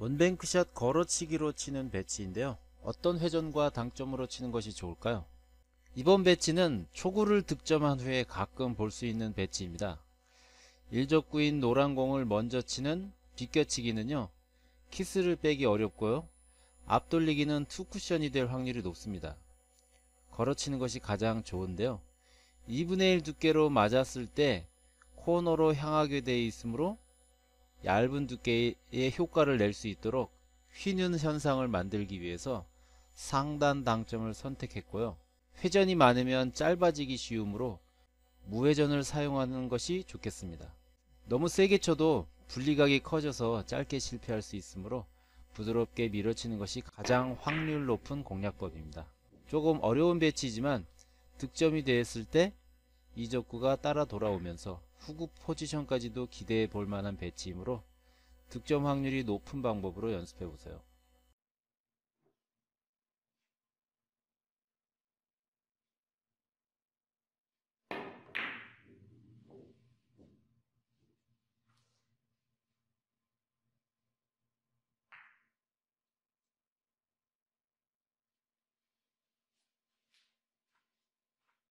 원뱅크샷 걸어치기로 치는 배치인데요. 어떤 회전과 당점으로 치는 것이 좋을까요? 이번 배치는 초구를 득점한 후에 가끔 볼 수 있는 배치입니다. 일적구인 노란 공을 먼저 치는 비껴치기는요. 키스를 빼기 어렵고요. 앞돌리기는 투쿠션이 될 확률이 높습니다. 걸어치는 것이 가장 좋은데요. 2분의 1 두께로 맞았을 때 코너로 향하게 되어 있으므로 얇은 두께의 효과를 낼 수 있도록 휘는 현상을 만들기 위해서 상단 당점을 선택했고요. 회전이 많으면 짧아지기 쉬우므로 무회전을 사용하는 것이 좋겠습니다. 너무 세게 쳐도 분리각이 커져서 짧게 실패할 수 있으므로 부드럽게 밀어치는 것이 가장 확률 높은 공략법입니다. 조금 어려운 배치지만 득점이 되었을 때 이적구가 따라 돌아오면서 후구 포지션까지도 기대해 볼 만한 배치이므로 득점 확률이 높은 방법으로 연습해 보세요.